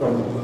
con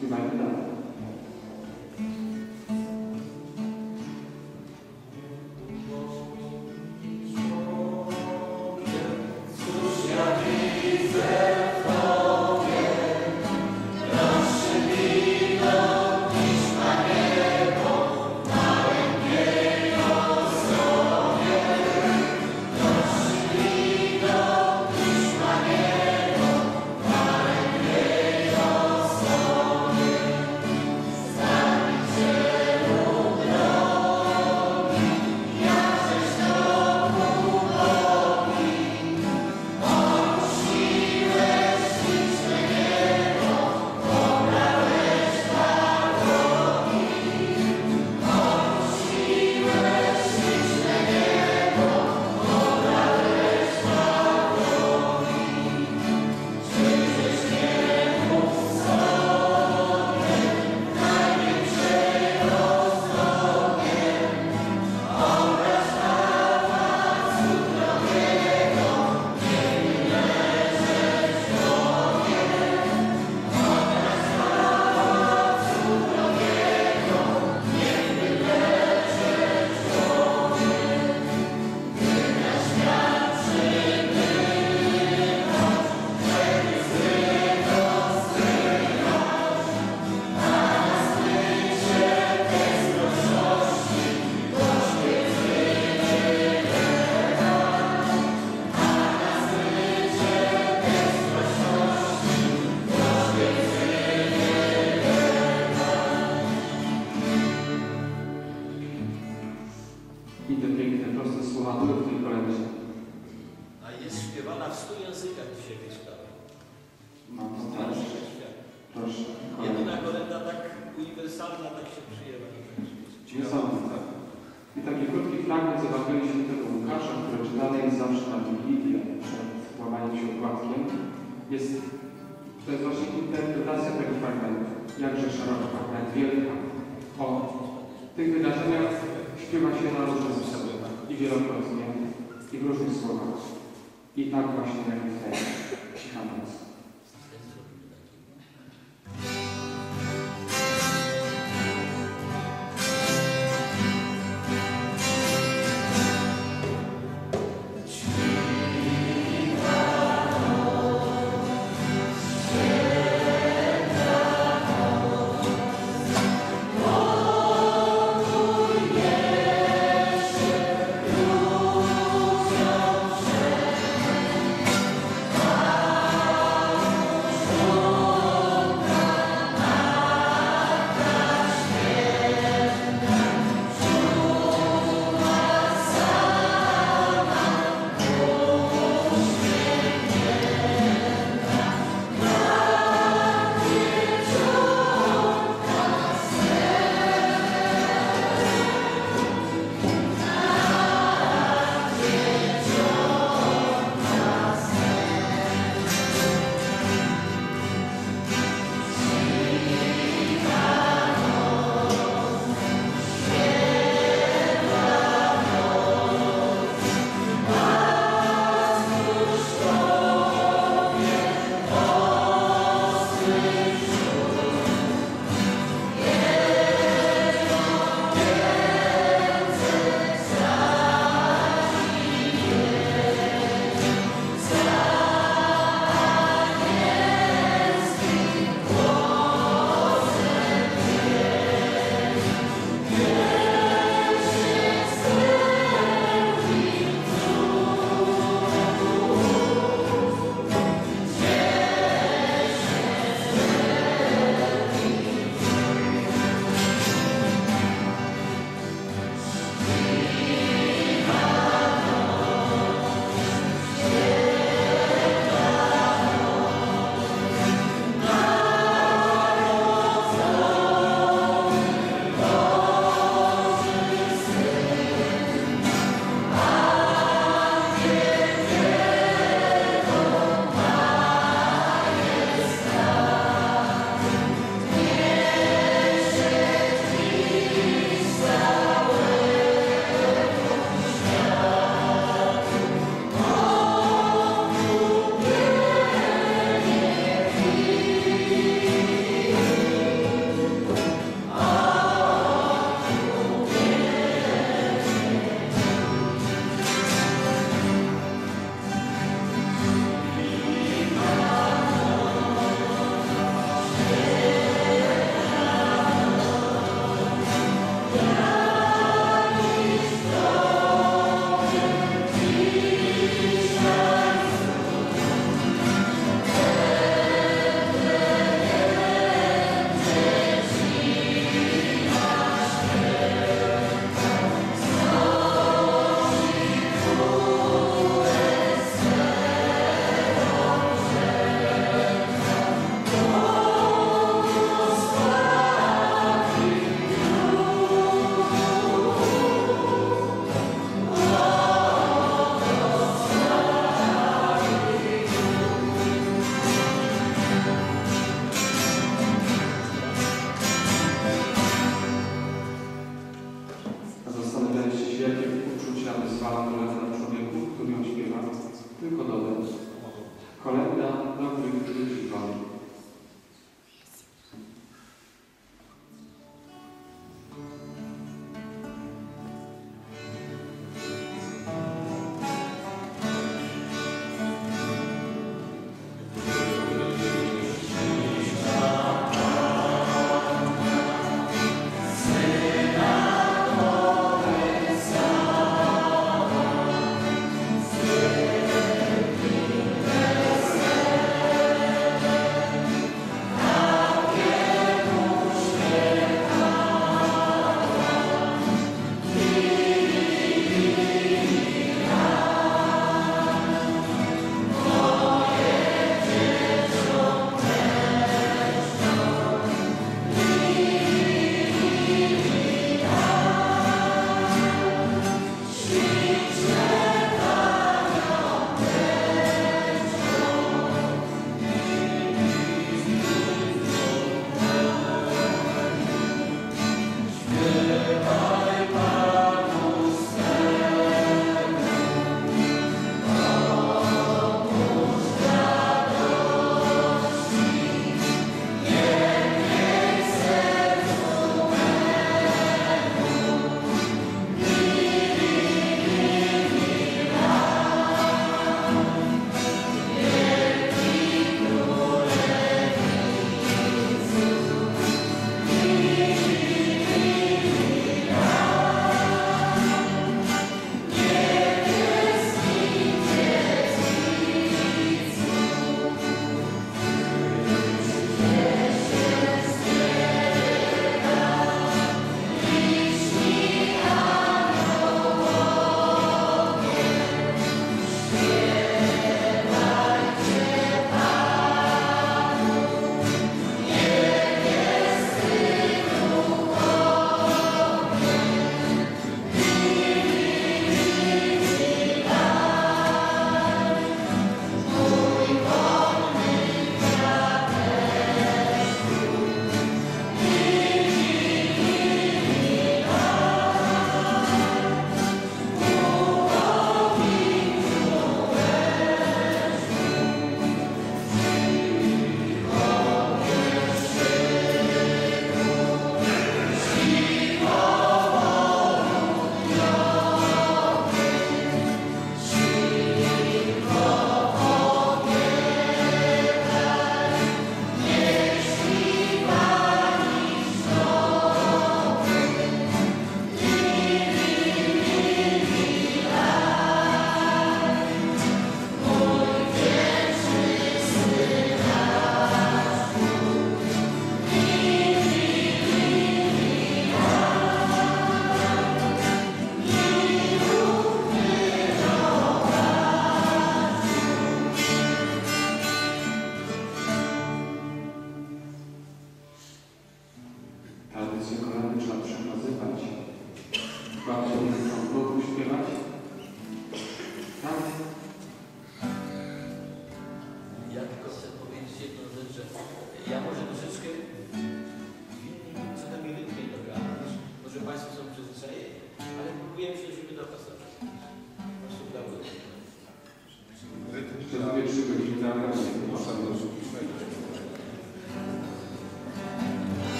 que vai mudar. wielokrotnie i w różnych słowach. I tak właśnie jak ten, cicha.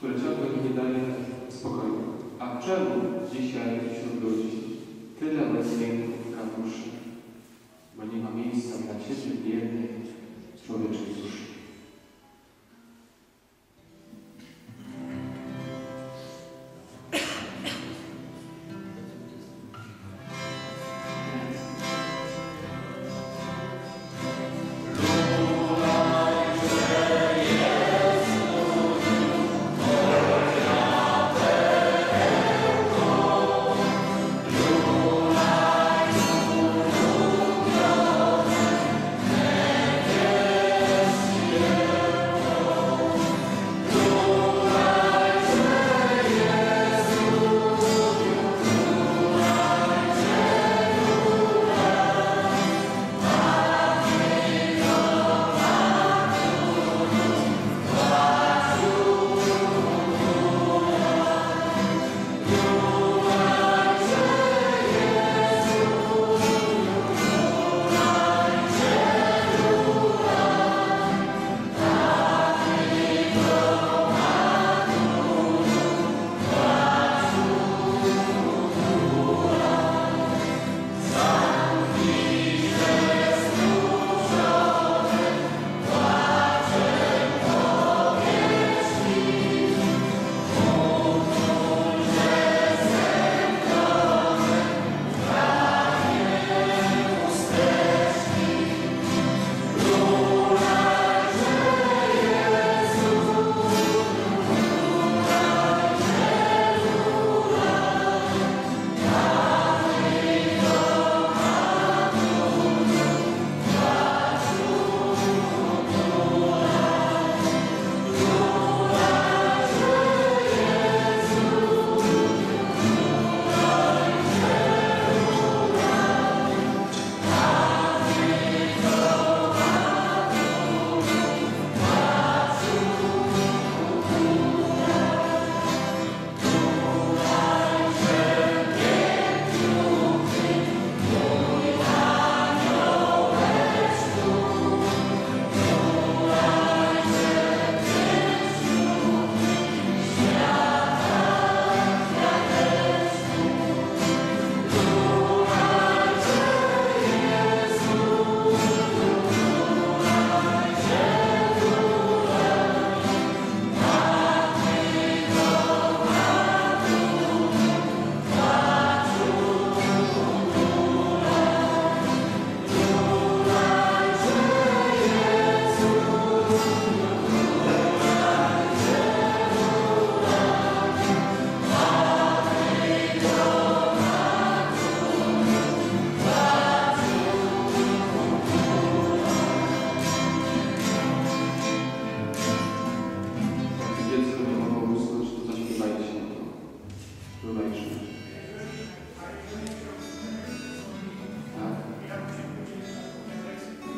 które ciągle mi nie daje spokoju. A czemu dzisiaj wśród ludzi tyle bezdźwięków i kapuszy? Bo nie ma miejsca dla Ciebie w człowieczej duszy.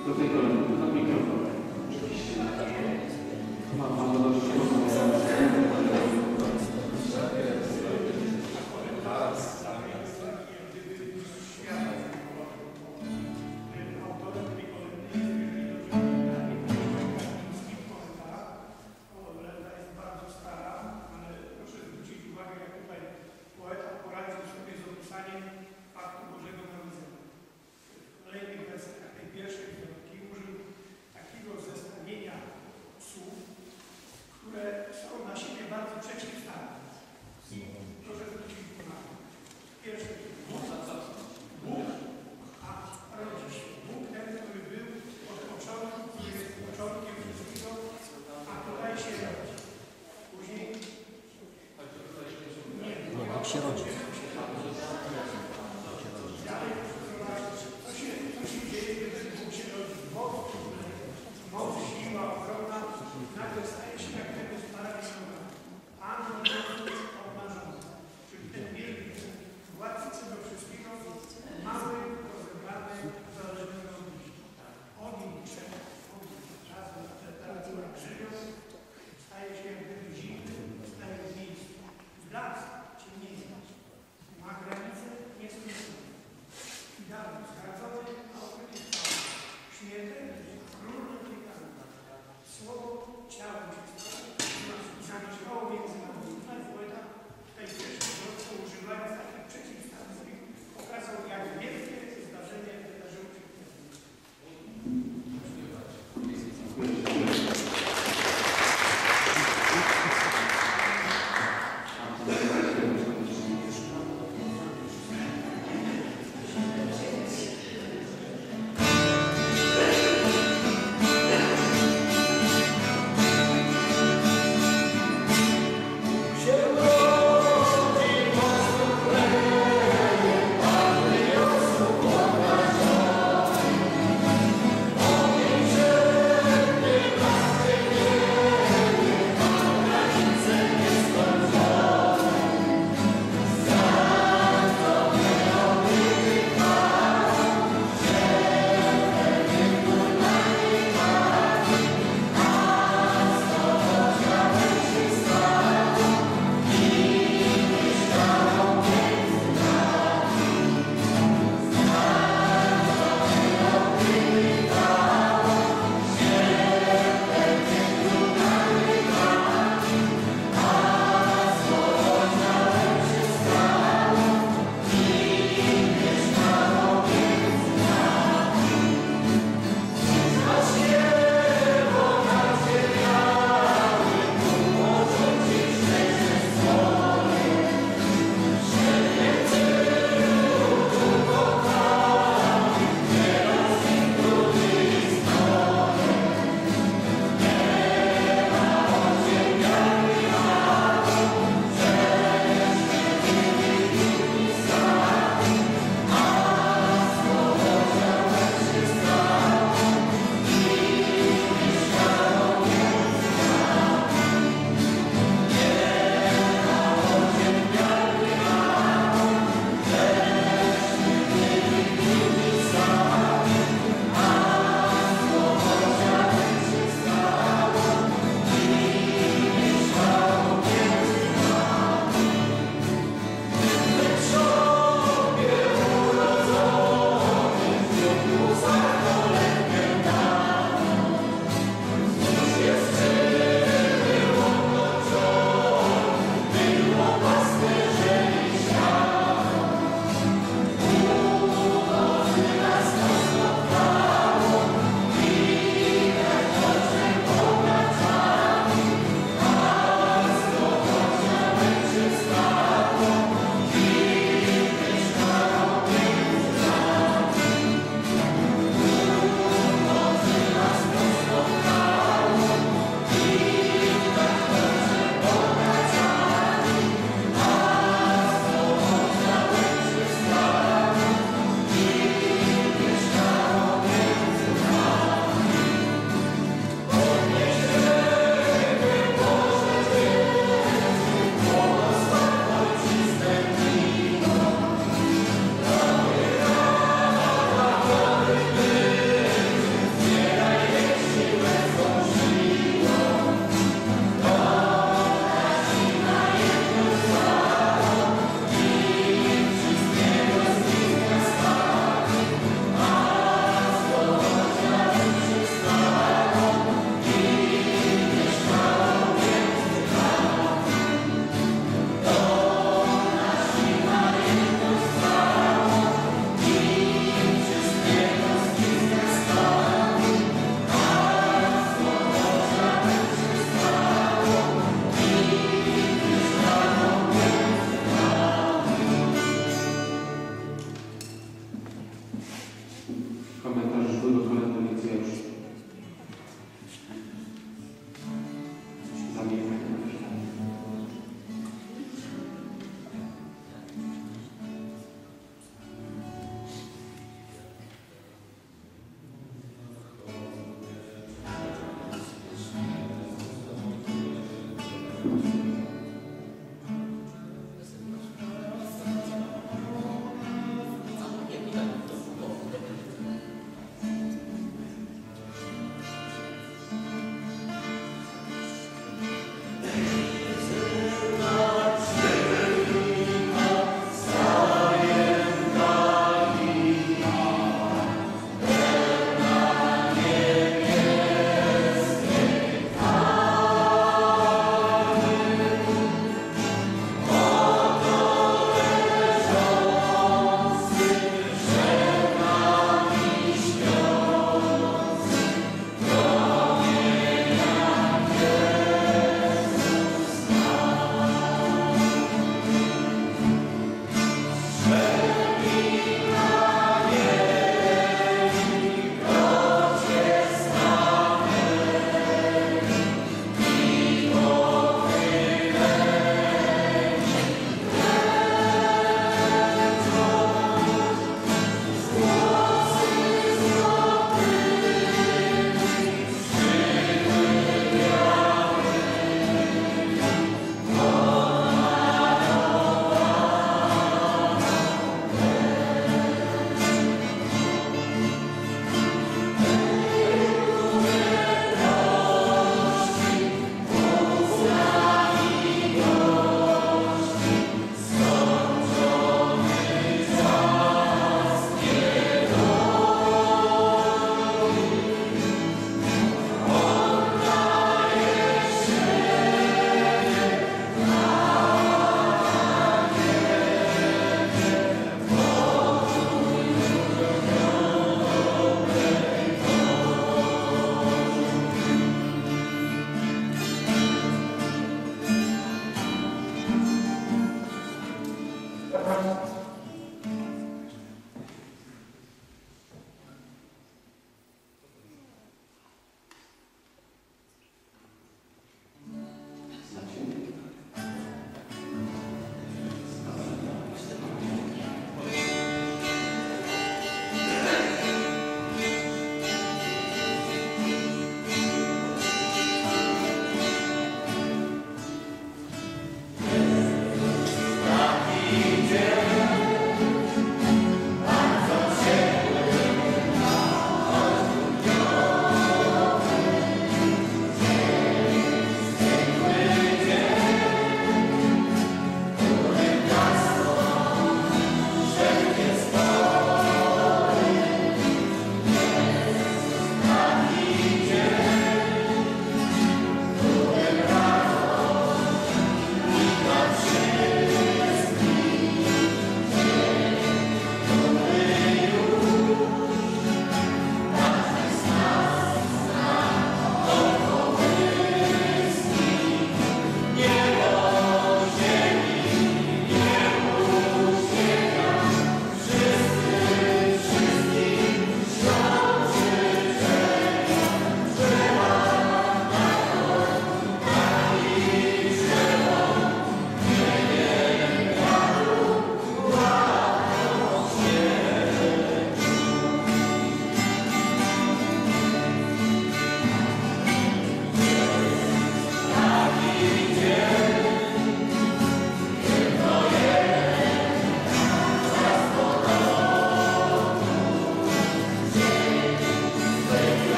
Entonces,